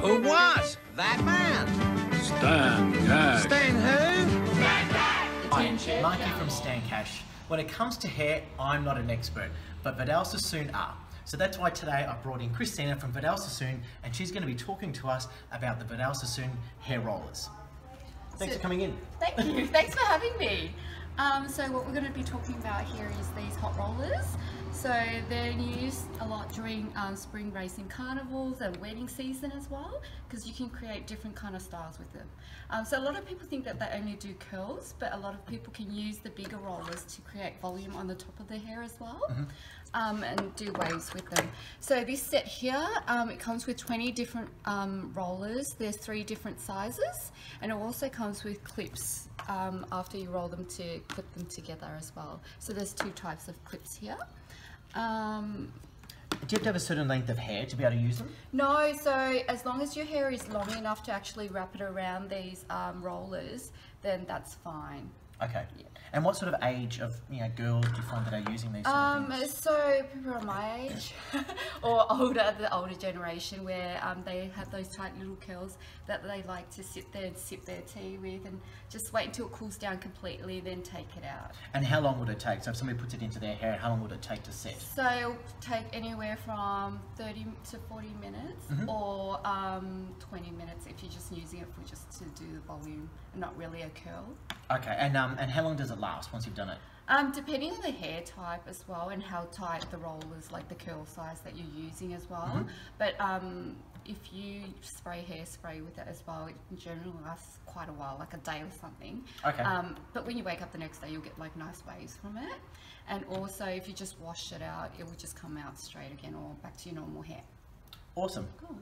Who what? That man? Stan Cash. Stan who? Hi, Mark here from Stan Cash. When it comes to hair, I'm not an expert, but Vidal Sassoon are. So that's why today I brought in Christina from Vidal Sassoon and she's going to be talking to us about the Vidal Sassoon hair rollers. Thanks So- for coming in. Thank you. Thanks for having me. Um, so what we're going to be talking about here is these hot rollers. So they're used a lot during um, spring racing carnivals and wedding season as well, because you can create different kind of styles with them. Um, so a lot of people think that they only do curls, but a lot of people can use the bigger rollers to create volume on the top of the hair as well. Um, and do waves with them. So this set here, um, it comes with 20 different um, rollers. There's three different sizes, and it also comes with clips um, after you roll them to clip them together as well. So there's two types of clips here. Um, Do you have to have a certain length of hair to be able to use them? no, so as long as your hair is long enough to actually wrap it around these um, rollers, then that's fine. Okay. And what sort of age of you know girls do you find that are using these sort Um, so people are my age or older, the older generation, where um, they have those tight little curls that they like to sit there and sip their tea with, and just wait until it cools down completely, then take it out. And how long would it take? So if somebody puts it into their hair, how long would it take to set? So it'll take anywhere from 30 to 40 minutes, or um, 20 minutes if you're just using it for just to do the volume and not really a curl. Okay. And um and how long does it last once you've done it? Um, depending on the hair type as well and how tight the roll is, like the curl size that you're using as well. But um, if you spray hairspray with it as well, it generally lasts quite a while, like a day or something. Okay. Um, but when you wake up the next day, you'll get like nice waves from it. And also, if you just wash it out, it will just come out straight again or back to your normal hair. Awesome. Cool.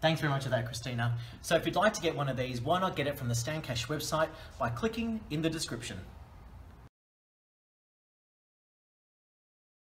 Thanks very much for that, Christina. So if you'd like to get one of these, why not get it from the Stancash website by clicking in the description.